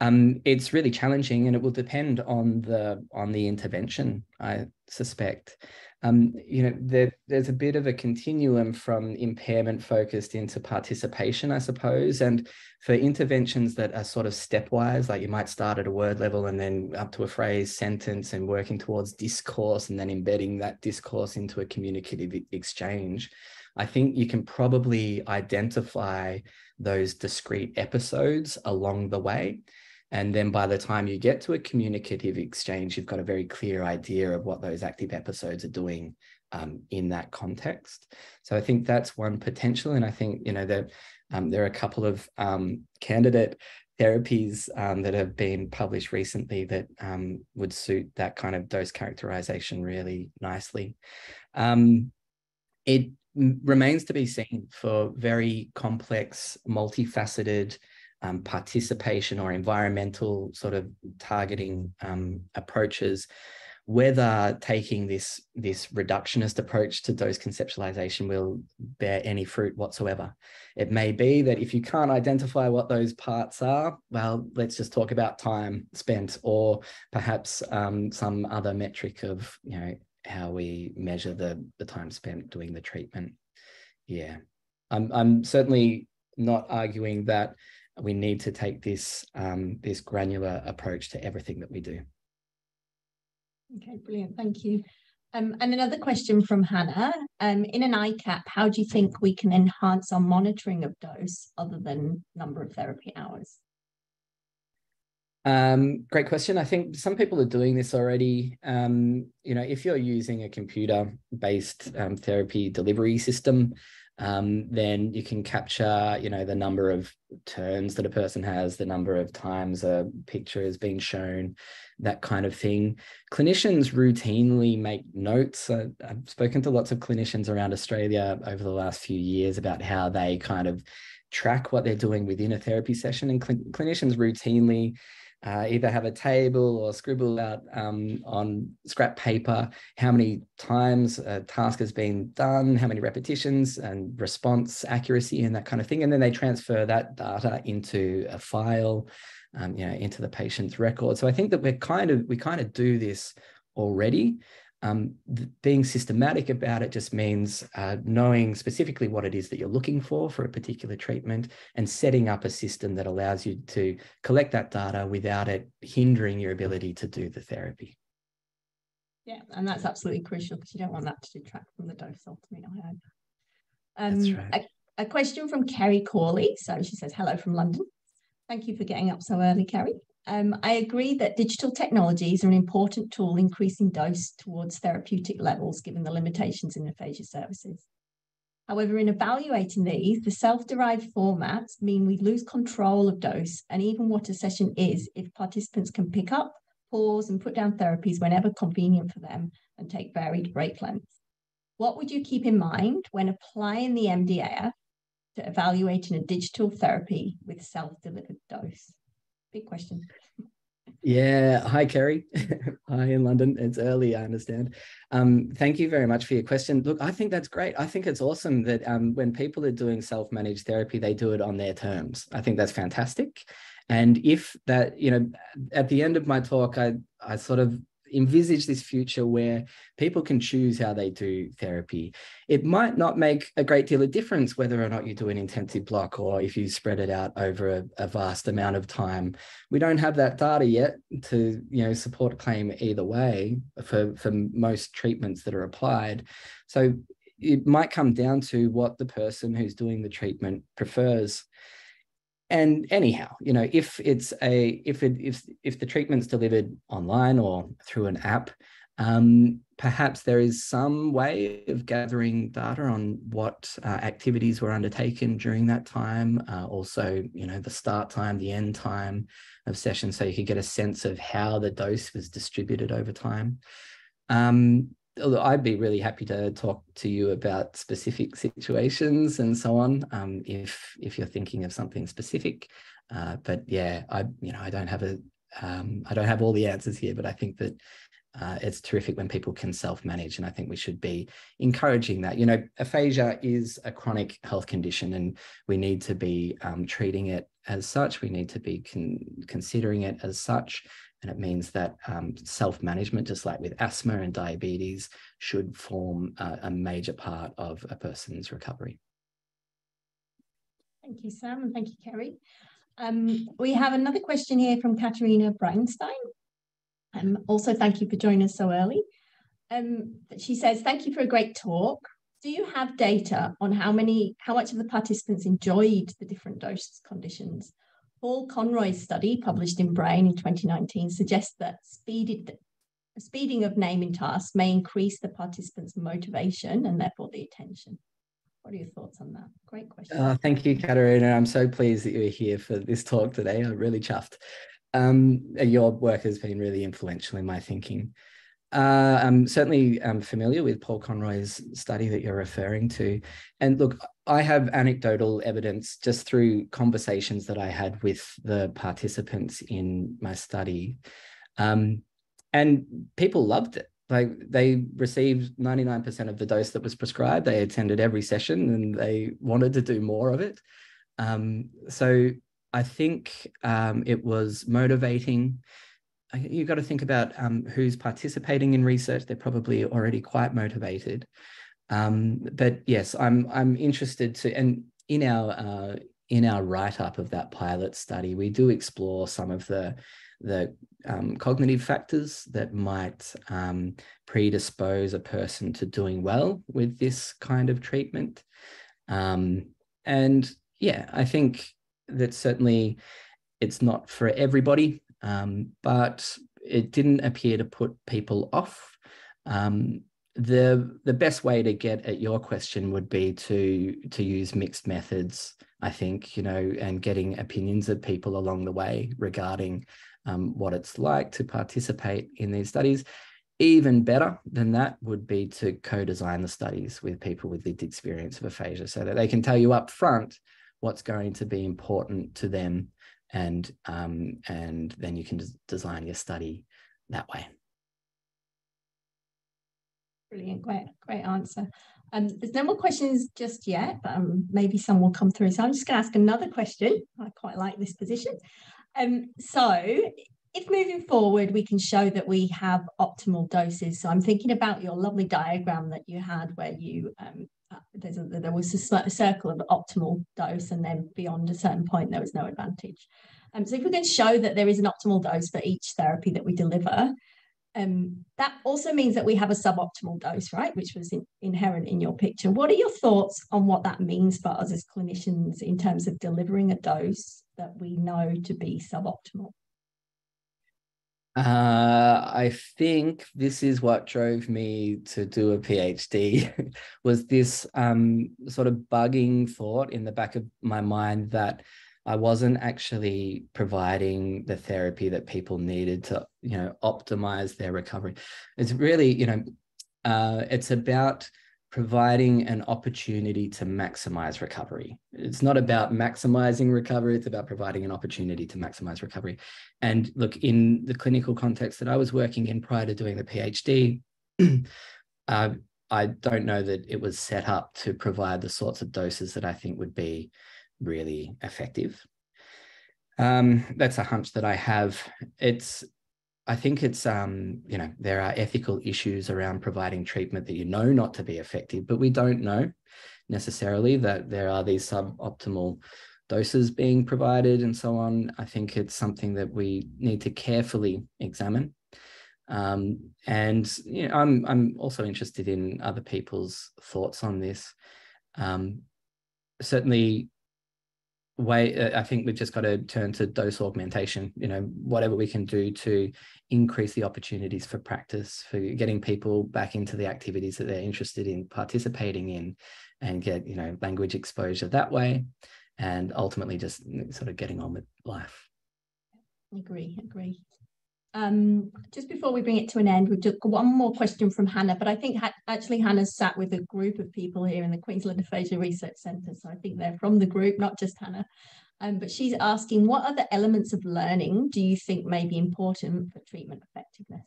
B: Um, it's really challenging and it will depend on the on the intervention, I suspect um, you know, there, there's a bit of a continuum from impairment focused into participation, I suppose. And for interventions that are sort of stepwise, like you might start at a word level and then up to a phrase, sentence, and working towards discourse and then embedding that discourse into a communicative exchange, I think you can probably identify those discrete episodes along the way. And then by the time you get to a communicative exchange, you've got a very clear idea of what those active episodes are doing um, in that context. So I think that's one potential. And I think, you know, there, um, there are a couple of um, candidate therapies um, that have been published recently that um, would suit that kind of dose characterization really nicely. Um, it remains to be seen for very complex, multifaceted um, participation or environmental sort of targeting um, approaches, whether taking this, this reductionist approach to dose conceptualization will bear any fruit whatsoever. It may be that if you can't identify what those parts are, well, let's just talk about time spent or perhaps um, some other metric of, you know, how we measure the, the time spent doing the treatment. Yeah, I'm, I'm certainly not arguing that we need to take this um, this granular approach to everything that we do.
A: Okay, brilliant. Thank you. Um, and another question from Hannah. Um, in an ICAP, how do you think we can enhance our monitoring of dose other than number of therapy hours?
B: Um, great question. I think some people are doing this already. Um, you know, if you're using a computer-based um, therapy delivery system, um, then you can capture, you know, the number of turns that a person has, the number of times a picture is being shown, that kind of thing. Clinicians routinely make notes. Uh, I've spoken to lots of clinicians around Australia over the last few years about how they kind of track what they're doing within a therapy session, and cl- clinicians routinely uh, either have a table or scribble out um, on scrap paper how many times a task has been done, how many repetitions and response accuracy and that kind of thing. And then they transfer that data into a file, um, you know, into the patient's record. So I think that we're kind of, we kind of do this already. Um, being systematic about it just means uh, knowing specifically what it is that you're looking for for a particular treatment and setting up a system that allows you to collect that data without it hindering your ability to do the therapy.
A: Yeah, and that's absolutely crucial because you don't want that to detract from the dose ultimately.
B: Um, that's right.
A: A, a question from Kerry Corley. So she says, hello from London. Thank you for getting up so early, Kerry. Um, I agree that digital technologies are an important tool increasing dose towards therapeutic levels given the limitations in aphasia services. However, in evaluating these, the self-derived formats mean we lose control of dose and even what a session is if participants can pick up, pause and put down therapies whenever convenient for them and take varied break lengths. What would you keep in mind when applying the MDAF to evaluating a digital therapy with self-delivered dose? Big question.
B: Yeah. Hi, Kerry. <laughs> Hi in London. It's early, I understand. Um, thank you very much for your question. Look, I think that's great. I think it's awesome that um, when people are doing self-managed therapy, they do it on their terms. I think that's fantastic. And if that, you know, at the end of my talk, I I sort of envisage this future where people can choose how they do therapy. It might not make a great deal of difference whether or not you do an intensive block or if you spread it out over a, a vast amount of time. We don't have that data yet to you know support a claim either way for, for most treatments that are applied. So it might come down to what the person who's doing the treatment prefers and anyhow you know if it's a if it if if the treatment's delivered online or through an app um, perhaps there is some way of gathering data on what uh, activities were undertaken during that time uh, also you know the start time the end time of sessions so you could get a sense of how the dose was distributed over time. Um, I'd be really happy to talk to you about specific situations and so on um, if if you're thinking of something specific. Uh, but yeah, I you know I don't have a um, I don't have all the answers here, but I think that uh, it's terrific when people can self-manage, and I think we should be encouraging that. You know, aphasia is a chronic health condition, and we need to be um, treating it as such. We need to be con considering it as such, and it means that um, self-management, just like with asthma and diabetes, should form a, a major part of a person's recovery.
A: Thank you, Sam, and thank you, Kerry. Um, we have another question here from Caterina Breitenstein. Um, also, thank you for joining us so early. Um, she says, thank you for a great talk. Do you have data on how many, how much of the participants enjoyed the different dose conditions? Paul Conroy's study, published in Brain in 2019, suggests that speeded, speeding of naming tasks may increase the participants' motivation and therefore the attention. What are your thoughts on that? Great question.
B: Uh, thank you, Caterina. I'm so pleased that you're here for this talk today. I'm really chuffed. Um, your work has been really influential in my thinking. Uh, I'm certainly um, familiar with Paul Conroy's study that you're referring to. And look, I have anecdotal evidence just through conversations that I had with the participants in my study. Um, and people loved it. Like they received 99% of the dose that was prescribed. They attended every session and they wanted to do more of it. Um, so I think um, it was motivating you've got to think about um, who's participating in research. They're probably already quite motivated. Um, but yes, I'm I'm interested to, and in our uh, in our write up of that pilot study, we do explore some of the the um, cognitive factors that might um, predispose a person to doing well with this kind of treatment. Um, and yeah, I think that certainly it's not for everybody. Um, but it didn't appear to put people off. The the best way to get at your question would be to to use mixed methods. I think you know, and getting opinions of people along the way regarding um, what it's like to participate in these studies. Even better than that would be to co-design the studies with people with lived experience of aphasia, so that they can tell you up front what's going to be important to them and um, and then you can design your study that way.
A: Brilliant, great, great answer. Um, there's no more questions just yet, but um, maybe some will come through. So I'm just going to ask another question. I quite like this position. Um, so if moving forward we can show that we have optimal doses, so I'm thinking about your lovely diagram that you had where you um, uh, there's a, there was a circle of optimal dose and then beyond a certain point there was no advantage. Um, so if we can show that there is an optimal dose for each therapy that we deliver, Um, that also means that we have a suboptimal dose, right, which was in, inherent in your picture. What are your thoughts on what that means for us as clinicians in terms of delivering a dose that we know to be suboptimal?
B: Uh, I think this is what drove me to do a PhD <laughs> was this um, sort of bugging thought in the back of my mind that I wasn't actually providing the therapy that people needed to, you know, optimize their recovery. It's really, you know, uh, it's about providing an opportunity to maximize recovery. It's not about maximizing recovery, it's about providing an opportunity to maximize recovery. And look, in the clinical context that I was working in prior to doing the PhD, <clears throat> uh, I don't know that it was set up to provide the sorts of doses that I think would be really effective. Um, that's a hunch that I have. It's I think it's um, you know, there are ethical issues around providing treatment that you know not to be effective, but we don't know necessarily that there are these suboptimal doses being provided and so on. I think it's something that we need to carefully examine. Um, and you know, I'm I'm also interested in other people's thoughts on this. Um, certainly, way uh, i think we've just got to turn to dose augmentation you know whatever we can do to increase the opportunities for practice for getting people back into the activities that they're interested in participating in and get you know language exposure that way and ultimately just sort of getting on with life.
A: Agree agree um, just before we bring it to an end, we've got one more question from Hannah, but I think ha actually Hannah's sat with a group of people here in the Queensland Aphasia Research Centre. So I think they're from the group, not just Hannah. Um, but she's asking, what other elements of learning do you think may be important for treatment effectiveness?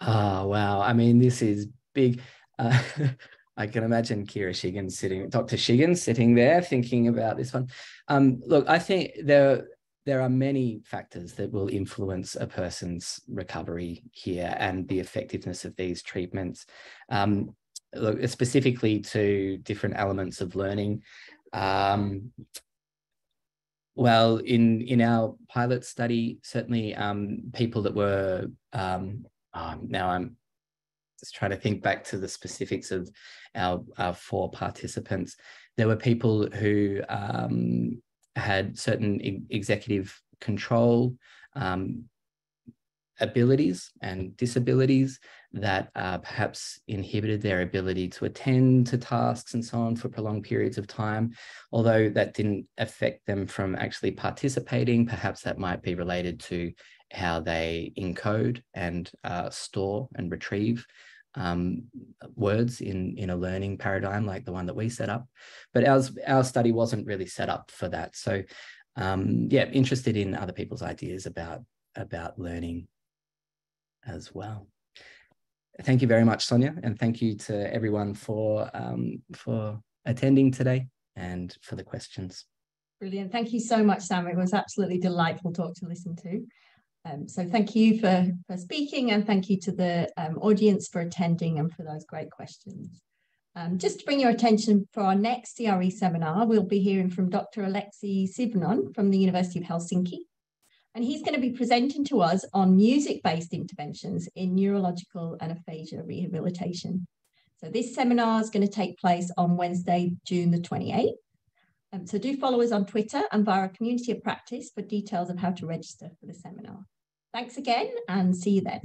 B: Oh, wow. I mean, this is big. Uh, <laughs> I can imagine Kira Shigan sitting, Dr. Shigan sitting there thinking about this one. Um, look, I think there there are many factors that will influence a person's recovery here and the effectiveness of these treatments. Um, look, specifically to different elements of learning. Um, well, in in our pilot study, certainly um, people that were um, oh, now I'm just trying to think back to the specifics of our, our four participants. There were people who um, had certain e- executive control um, abilities and disabilities that uh, perhaps inhibited their ability to attend to tasks and so on for prolonged periods of time. Although that didn't affect them from actually participating, perhaps that might be related to how they encode and uh, store and retrieve um, words in in a learning paradigm like the one that we set up. But ours our study wasn't really set up for that. So um, yeah, interested in other people's ideas about about learning as well. Thank you very much, Sonia, and thank you to everyone for um, for attending today and for the questions.
A: Brilliant. Thank you so much, Sam. It was absolutely delightful talk to listen to. Um, so thank you for, for speaking and thank you to the um, audience for attending and for those great questions. Um, just to bring your attention for our next CRE seminar, we'll be hearing from Dr. Aleksi Sihvonen from the University of Helsinki. And he's going to be presenting to us on music-based interventions in neurological aphasia rehabilitation. So this seminar is going to take place on Wednesday, June the 28th. Um, so do follow us on Twitter and via our community of practice for details of how to register for the seminar. Thanks again and see you then.